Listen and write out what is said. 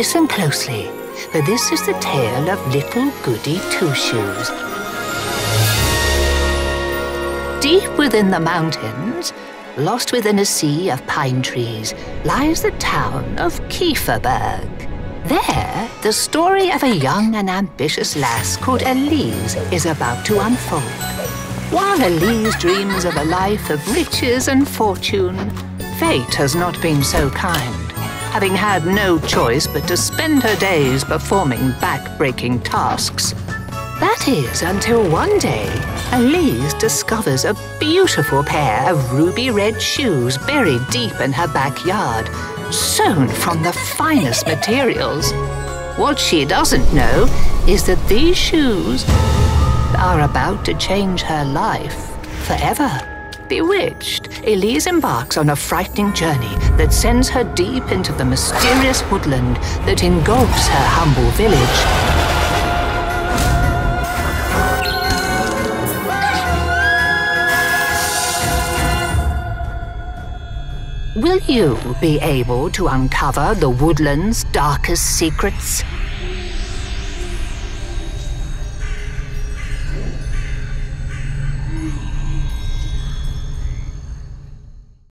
Listen closely, for this is the tale of little Goody Two Shoes. Deep within the mountains, lost within a sea of pine trees, lies the town of Kieferberg. There, the story of a young and ambitious lass called Elise is about to unfold. While Elise dreams of a life of riches and fortune, fate has not been so kind, having had no choice but to spend her days performing back-breaking tasks. That is until one day, Elise discovers a beautiful pair of ruby red shoes buried deep in her backyard, sewn from the finest materials. What she doesn't know is that these shoes are about to change her life forever. Bewitched, Elise embarks on a frightening journey that sends her deep into the mysterious woodland that engulfs her humble village. Will you be able to uncover the woodland's darkest secrets?